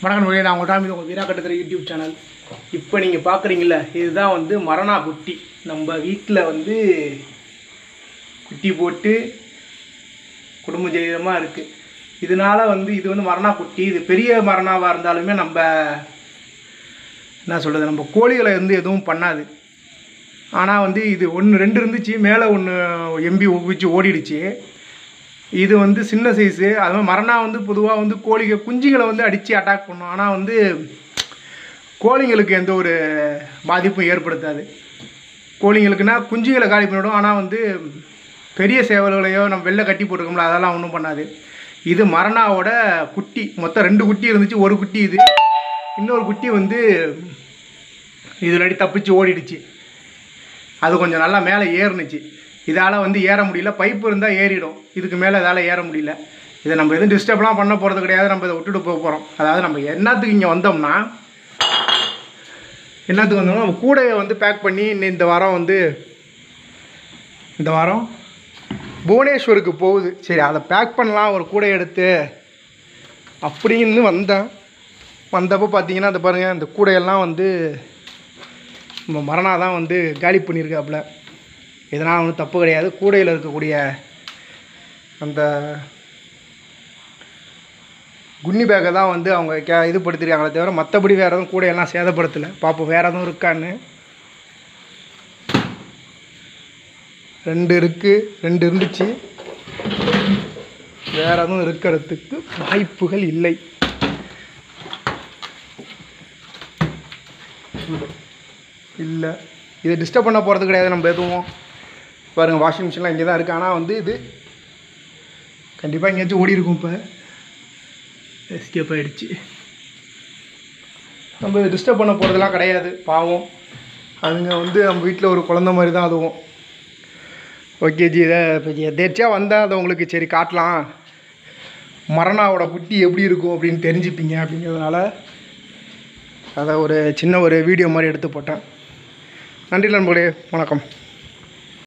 வணக்கம் நான் உங்கள் டாமி உங்கள் வீரா கட்டுத்தர யூடியூப் சேனல். இப்போ நீங்கள் பார்க்குறீங்கள இதுதான் வந்து மரணா குட்டி. நம்ம வீட்டில் வந்து குட்டி போட்டு குடும்ப ஜெயமாக இருக்குது இதனால வந்து இது வந்து மரணா குட்டி. இது பெரிய மரணாவாக இருந்தாலுமே நம்ம என்ன சொல்கிறது நம்ம கோழிகளை வந்து எதுவும் பண்ணாது. ஆனால் வந்து இது ஒன்று ரெண்டு இருந்துச்சு மேலே ஒன்று எம்பி உப்பிச்சு ஓடிடுச்சு. இது வந்து சின்ன சைஸு அது மாதிரி மரணா வந்து பொதுவாக வந்து கோழிகள் குஞ்சுகளை வந்து அடித்து அட்டாக் பண்ணும். ஆனால் வந்து கோழிங்களுக்கு எந்த ஒரு பாதிப்பும் ஏற்படுத்தாது. கோழிங்களுக்குன்னா குஞ்சுகளை காலி பண்ணிவிடும் ஆனால் வந்து பெரிய சேவல்களையோ நம்ம வெளில கட்டி போட்டிருக்கோம்ல அதெல்லாம் ஒன்றும் பண்ணாது. இது மரணாவோட குட்டி. மொத்தம் ரெண்டு குட்டி இருந்துச்சு. ஒரு குட்டி இது. இன்னொரு குட்டி வந்து இதில் அடி தப்பிச்சு ஓடிடுச்சு. அது கொஞ்சம் நல்லா மேலே ஏறுனுச்சு. இதால் வந்து ஏற முடியல. பைப்பு இருந்தால் ஏறிடும். இதுக்கு மேலே இதால் ஏற முடியல. இதை நம்ம எதுவும் டிஸ்டர்ப்லாம் பண்ண போகிறது கிடையாது. நம்ம இதை விட்டுட்டு போக போகிறோம் அதாவது நம்ம என்னத்துக்கு இங்கே வந்தோம்னா என்னத்துக்கு வந்தோம்னா நம்ம கூடையை வந்து பேக் பண்ணி இன்னும் இந்த வாரம் வந்து இந்த வாரம் புவனேஸ்வருக்கு போகுது. சரி அதை பேக் பண்ணலாம். ஒரு கூடை எடுத்து அப்படின்னு வந்தேன். வந்தப்போ பார்த்தீங்கன்னா அந்த பாருங்கள் இந்த கூடையெல்லாம் வந்து நம்ம மரணா தான் வந்து காலி பண்ணியிருக்காப்புல. இதனால் ஒன்றும் தப்பு கிடையாது. கூடையில் இருக்கக்கூடிய அந்த குன்னி பேக்கை தான் வந்து அவங்க கே இது படுத்திருக்காங்களே தவிர மற்றபடி வேறு எதுவும் கூடையெல்லாம் சேதப்படுத்தலை. பார்ப்போம் வேறு எதுவும் இருக்கான்னு. ரெண்டு இருக்குது ரெண்டு இருந்துச்சு. வேறு எதுவும் இருக்கிறதுக்கு வாய்ப்புகள் இல்லை. இல்லை. இதை டிஸ்டர்ப் பண்ண போகிறது கிடையாது நம்ம எதுவும். பாருங்கள் வாஷிங் மிஷின்லாம் இங்கே தான் இருக்குது ஆனால் வந்து இது கண்டிப்பாக எங்கேயாச்சும் ஓடி இருக்கும் இப்போ. எஸ்கேப் ஆகிடுச்சு நம்ம டிஸ்டர்ப் பண்ண போகிறதுலாம் கிடையாது பாவம். அதுங்க வந்து நம்ம வீட்டில் ஒரு குழந்த மாதிரி தான் அதுவும். ஓகே ஜி இதை இப்போ எதேர்ச்சியாக வந்தால் அதை உங்களுக்கு சரி காட்டலாம். மரணாவோட குட்டி எப்படி இருக்கும் அப்படின்னு தெரிஞ்சுப்பீங்க அப்படிங்கிறதுனால அதை ஒரு சின்ன ஒரு வீடியோ மாதிரி எடுத்து போட்டேன். நன்றி நண்பர்களே வணக்கம்.